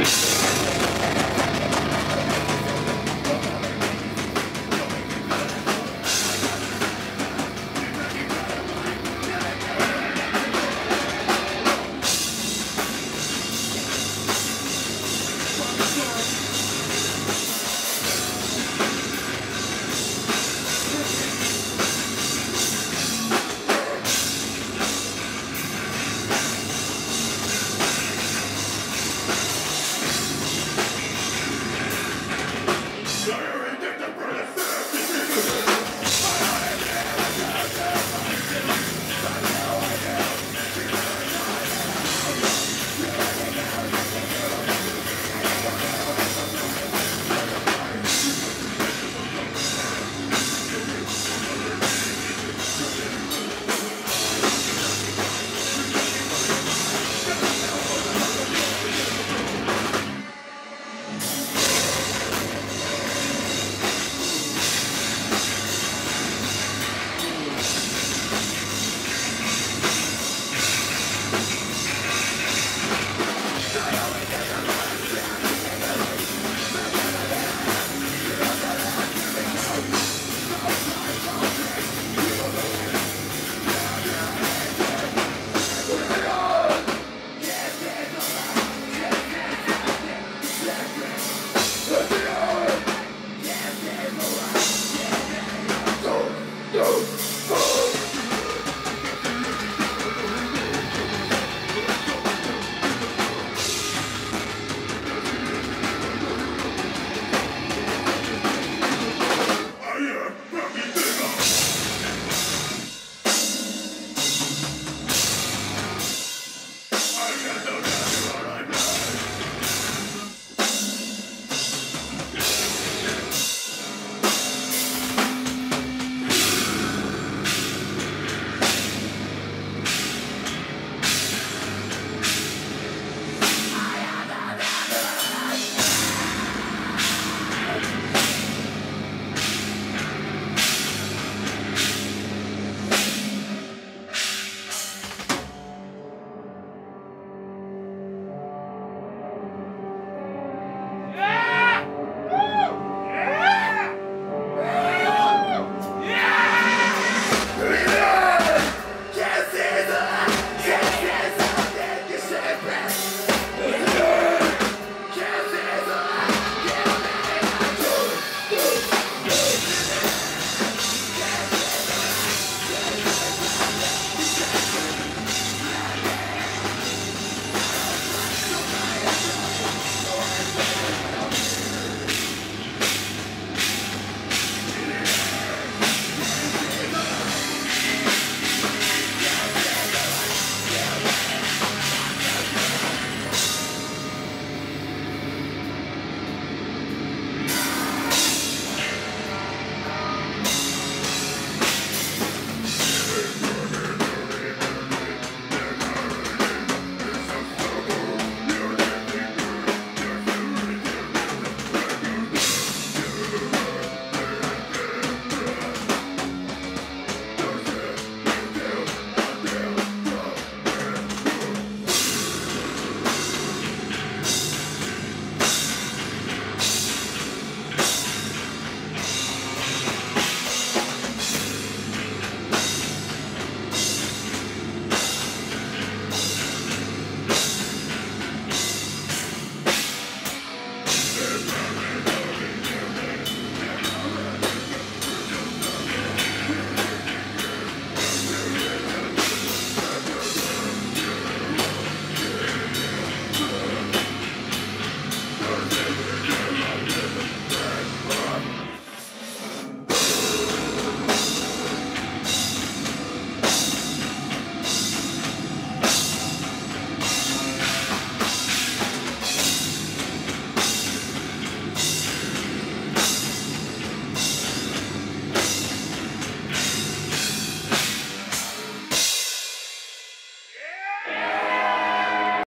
You. Surrender the British